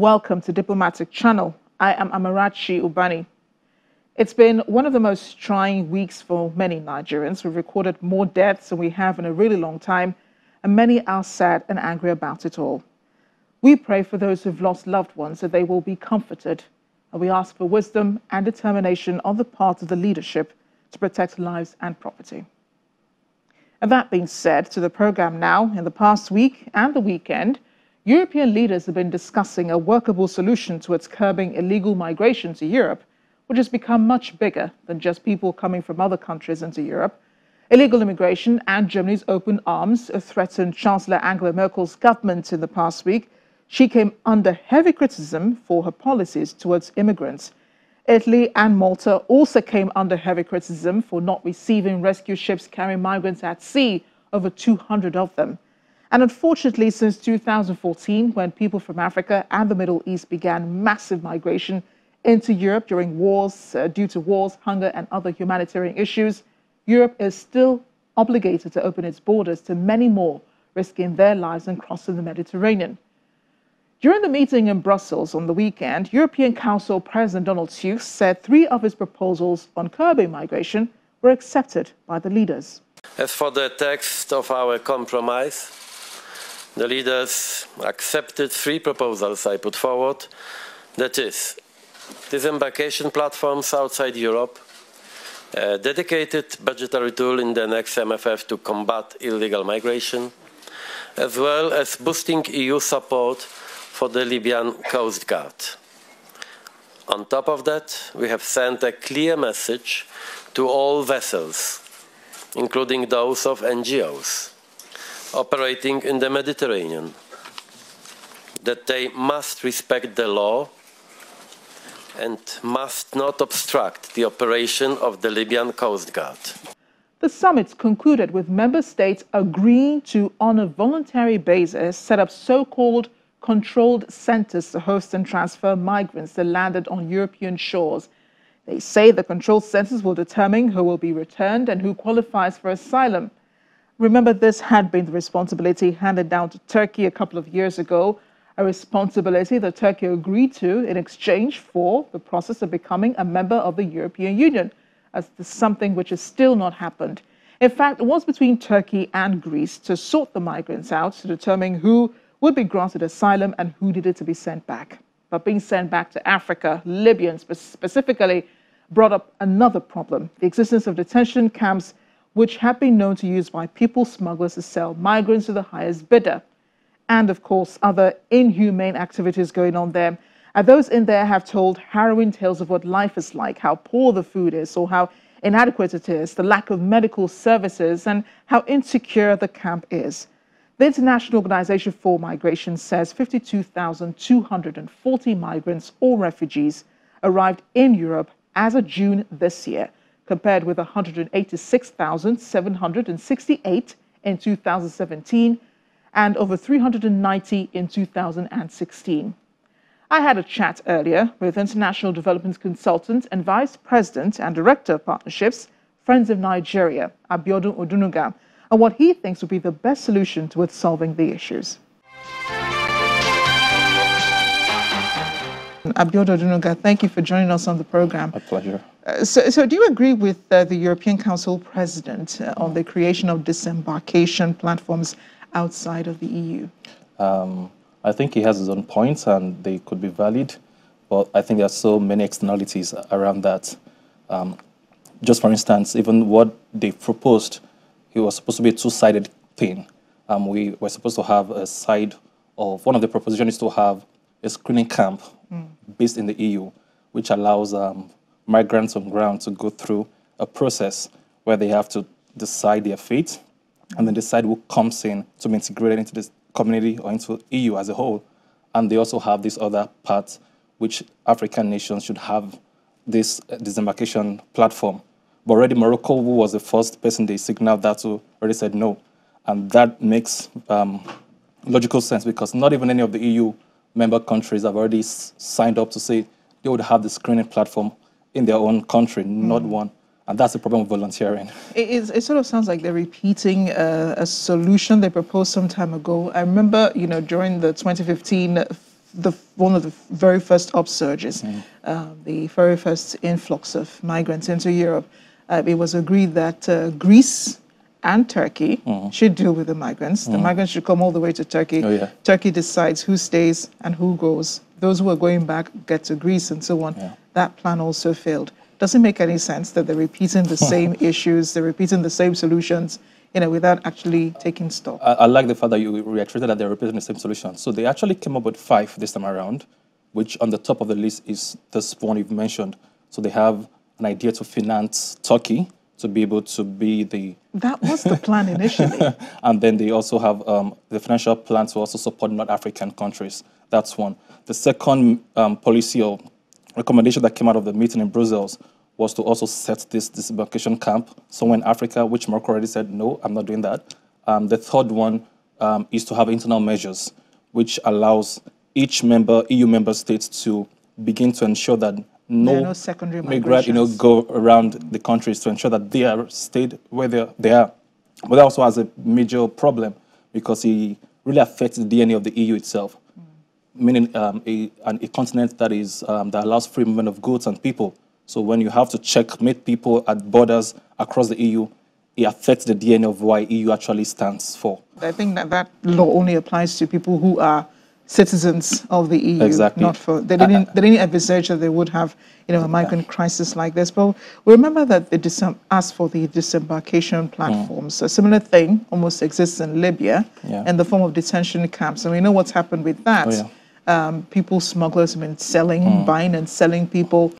Welcome to Diplomatic Channel. I am Amarachi Ubani. It's been one of the most trying weeks for many Nigerians. We've recorded more deaths than we have in a really long time, and many are sad and angry about it all. We pray for those who've lost loved ones that they will be comforted, and we ask for wisdom and determination on the part of the leadership to protect lives and property. And that being said, to the program now, in the past week and the weekend, European leaders have been discussing a workable solution towards curbing illegal migration to Europe, which has become much bigger than just people coming from other countries into Europe. Illegal immigration and Germany's open arms threatened Chancellor Angela Merkel's government in the past week. She came under heavy criticism for her policies towards immigrants. Italy and Malta also came under heavy criticism for not receiving rescue ships carrying migrants at sea, over 200 of them. And unfortunately, since 2014, when people from Africa and the Middle East began massive migration into Europe during wars, uh, due to wars, hunger, and other humanitarian issues, Europe is still obligated to open its borders to many more, risking their lives and crossing the Mediterranean. During the meeting in Brussels on the weekend, European Council President Donald Tusk said three of his proposals on curbing migration were accepted by the leaders. As for the text of our compromise, the leaders accepted three proposals I put forward. That is, disembarkation platforms outside Europe, a dedicated budgetary tool in the next MFF to combat illegal migration, as well as boosting EU support for the Libyan Coast Guard. On top of that, we have sent a clear message to all vessels, including those of NGOs, operating in the Mediterranean, that they must respect the law and must not obstruct the operation of the Libyan Coast Guard. The summit concluded with member states agreeing to, on a voluntary basis, set up so called controlled centers to host and transfer migrants that landed on European shores. They say the controlled centers will determine who will be returned and who qualifies for asylum. Remember, this had been the responsibility handed down to Turkey a couple of years ago, a responsibility that Turkey agreed to in exchange for the process of becoming a member of the European Union, as something which has still not happened. In fact, it was between Turkey and Greece to sort the migrants out to determine who would be granted asylum and who needed to be sent back. But being sent back to Africa, Libyans specifically, brought up another problem the existence of detention camps, which have been known to use by people smugglers to sell migrants to the highest bidder. And of course, other inhumane activities going on there. And those in there have told harrowing tales of what life is like, how poor the food is, or how inadequate it is, the lack of medical services, and how insecure the camp is. The International Organization for Migration says 52,240 migrants or refugees arrived in Europe as of June this year, compared with 186,768 in 2017 and over 390 in 2016. I had a chat earlier with international development consultant and vice president and director of partnerships, Friends of Nigeria, Abiodun Odunuga, and what he thinks would be the best solution towards solving the issues. Odunuga, thank you for joining us on the program. A pleasure. Uh, so, so, do you agree with uh, the European Council President uh, on the creation of disembarkation platforms outside of the EU? Um, I think he has his own points and they could be valid, but I think there are so many externalities around that. Um, just for instance, even what they proposed it was supposed to be a two-sided thing. Um, we were supposed to have a side of, one of the propositions is to have a screening camp mm. based in the EU, which allows um, migrants on ground to go through a process where they have to decide their fate and then decide who comes in to be integrated into this community or into EU as a whole. And they also have this other part, which African nations should have this uh, disembarkation platform but already Morocco, who was the first person they signaled that to, already said no. And that makes um, logical sense because not even any of the EU member countries have already signed up to say they would have the screening platform in their own country, mm. not one. And that's the problem with volunteering. It, is, it sort of sounds like they're repeating a, a, solution they proposed some time ago. I remember, you know, during the 2015 the one of the very first upsurges, um, the very first influx of migrants into Europe, uh, it was agreed that uh, Greece and Turkey mm. should deal with the migrants. The mm. migrants should come all the way to Turkey. Oh, yeah. Turkey decides who stays and who goes. Those who are going back get to Greece and so on. Yeah. That plan also failed. Doesn't make any sense that they're repeating the same issues, they're repeating the same solutions, you know, without actually taking stock. I, I like the fact that you reiterated that they're repeating the same solutions. So they actually came up with five this time around, which on the top of the list is this one you've mentioned. So they have an idea to finance Turkey to be able to be the, That was the plan initially. and then they also have um, the financial plan to also support North African countries. That's one. The second um, policy or recommendation that came out of the meeting in Brussels was to also set this disembarkation camp somewhere in Africa, which Morocco already said, no, I'm not doing that. Um, the third one um, is to have internal measures, which allows each member, EU member states to begin to ensure that no, no secondary migrant, you know, go around the countries to ensure that they are stayed where they are. They are. But that also has a major problem because it really affects the DNA of the EU itself meaning um, a, an, a continent that is um, that allows free movement of goods and people. So when you have to checkmate people at borders across the EU, it affects the DNA of why EU actually stands for. I think that that law only applies to people who are citizens of the EU, Exactly. not for they didn't they didn't envisage that they would have you know a migrant crisis like this. But we remember that they asked for the disembarkation platforms. A similar thing almost exists in Libya Yeah. in the form of detention camps, and we know what's happened with that. Oh, yeah. um, people smugglers have been selling, buying and selling people